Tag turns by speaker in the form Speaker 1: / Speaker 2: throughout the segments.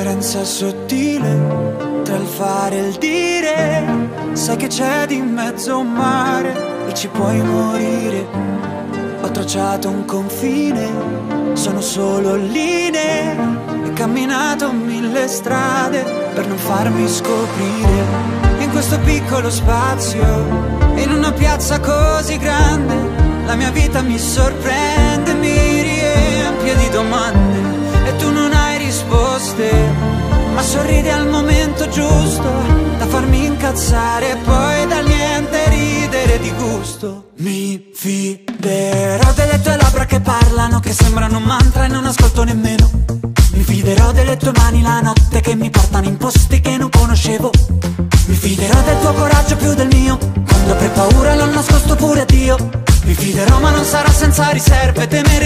Speaker 1: differenza sottile tra il fare e il dire. Sai che c'è di mezzo un mare e ci puoi morire. Ho tracciato un confine, sono solo linee. E camminato mille strade per non farmi scoprire. In questo piccolo spazio, in una piazza così grande, la mia vita mi sorprende, mi ma sorridi al momento giusto da farmi incazzare e poi dal niente ridere di gusto. Mi fiderò delle tue labbra che parlano, che sembrano un mantra e non ascolto nemmeno. Mi fiderò delle tue mani la notte che mi portano in posti che non conoscevo. Mi fiderò del tuo coraggio più del mio, quando avrei paura l'ho nascosto pure a Dio. Mi fiderò ma non sarà senza riserve, temere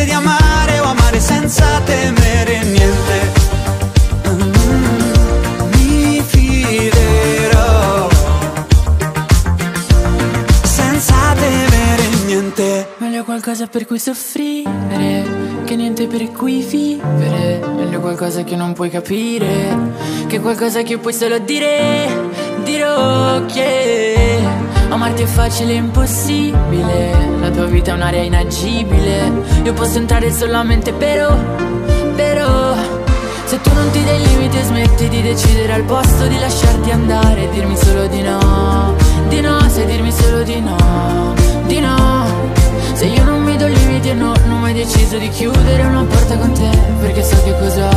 Speaker 2: qualcosa per cui soffrire Che niente per cui vivere. Meglio qualcosa che non puoi capire Che qualcosa che puoi solo dire Dirò che Amarti è facile e impossibile La tua vita è un'area inagibile. Io posso entrare solamente però Però Se tu non ti dai limiti e smetti di decidere Al posto di lasciarti andare Dirmi solo di no Di no, sai dirmi solo di no deciso di chiudere una porta con te Perché so che cosa,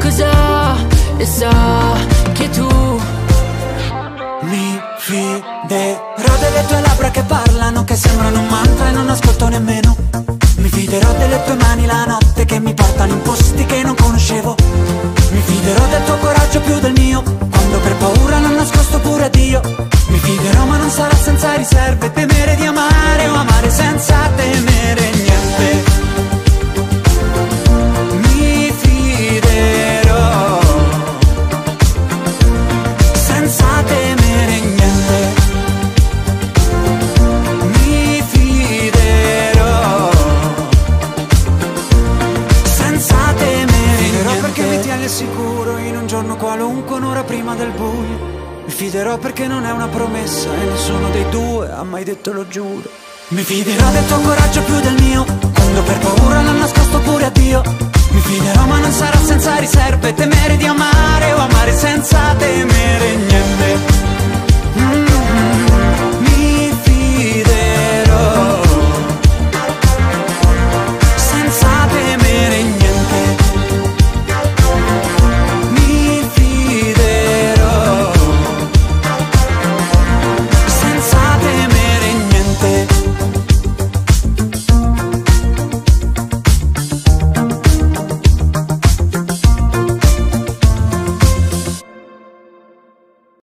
Speaker 2: cosa E so che tu
Speaker 1: Mi fiderò delle tue labbra che parlano, che sembrano un mantra e non ascolto nemmeno. Mi fiderò delle tue mani la notte che mi portano in posti che non conoscevo. Mi fiderò del tuo coraggio più del mio, quando per paura l'ho nascosto pure Dio. Mi fiderò ma non sarà senza riserve, temere di amare o amare senza sicuro in un giorno qualunque, un'ora prima del buio. Mi fiderò perché non è una promessa e nessuno dei due ha mai detto lo giuro. Mi fiderò del tuo coraggio più del mio